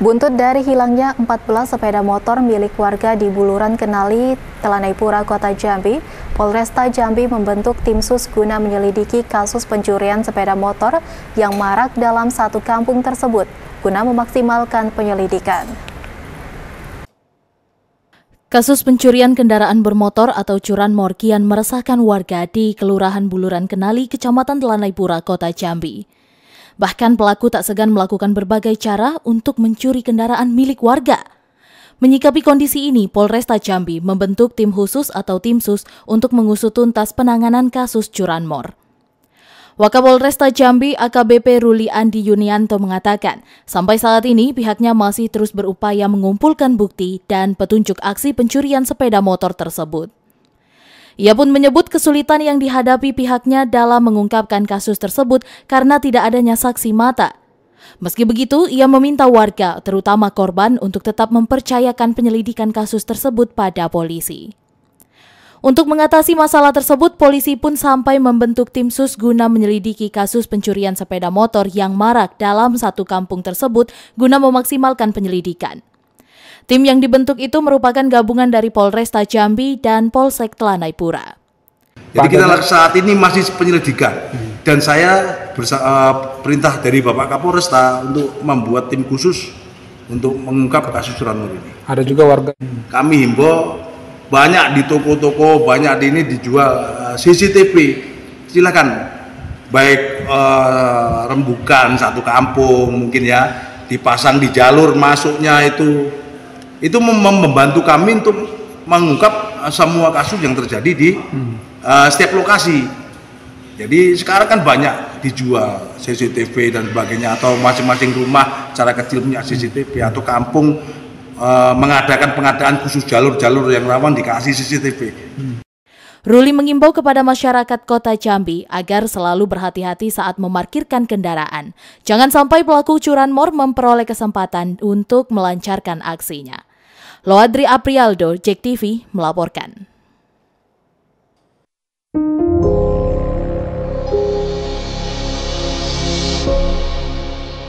Buntut dari hilangnya 14 sepeda motor milik warga di Buluran Kenali, Telanaipura, Kota Jambi, Polresta Jambi membentuk tim sus guna menyelidiki kasus pencurian sepeda motor yang marak dalam satu kampung tersebut, guna memaksimalkan penyelidikan. Kasus pencurian kendaraan bermotor atau curanmor kian meresahkan warga di Kelurahan Buluran Kenali, Kecamatan Telanaipura, Kota Jambi. Bahkan pelaku tak segan melakukan berbagai cara untuk mencuri kendaraan milik warga. Menyikapi kondisi ini, Polresta Jambi membentuk tim khusus atau tim sus untuk mengusut tuntas penanganan kasus curanmor. Wakapolresta Jambi AKBP Ruli Andi Yunianto mengatakan, sampai saat ini pihaknya masih terus berupaya mengumpulkan bukti dan petunjuk aksi pencurian sepeda motor tersebut. Ia pun menyebut kesulitan yang dihadapi pihaknya dalam mengungkapkan kasus tersebut karena tidak adanya saksi mata. Meski begitu, ia meminta warga, terutama korban, untuk tetap mempercayakan penyelidikan kasus tersebut pada polisi. Untuk mengatasi masalah tersebut, polisi pun sampai membentuk tim sus guna menyelidiki kasus pencurian sepeda motor yang marak dalam satu kampung tersebut guna memaksimalkan penyelidikan. Tim yang dibentuk itu merupakan gabungan dari Polresta Jambi dan Polsek Telanaipura. Jadi kita saat ini masih penyelidikan dan saya bersa uh, perintah dari Bapak Kapolresta untuk membuat tim khusus untuk mengungkap kasus curanmor ini. Ada juga warga. Kami himbau banyak di toko-toko, banyak di ini dijual eh, CCTV. Silakan baik uh, rembukan satu kampung mungkin ya dipasang di jalur masuknya itu itu membantu kami untuk mengungkap eh, semua kasus yang terjadi di hmm. uh, setiap lokasi. Jadi sekarang kan banyak dijual CCTV dan sebagainya atau masing-masing rumah cara kecil punya CCTV atau kampung uh, mengadakan pengadaan khusus jalur-jalur yang rawan dikasih CCTV. Hmm. Ruli mengimbau kepada masyarakat kota Jambi agar selalu berhati-hati saat memarkirkan kendaraan. Jangan sampai pelaku curanmor memperoleh kesempatan untuk melancarkan aksinya. Loadri Aprialdo, Jek TV, melaporkan.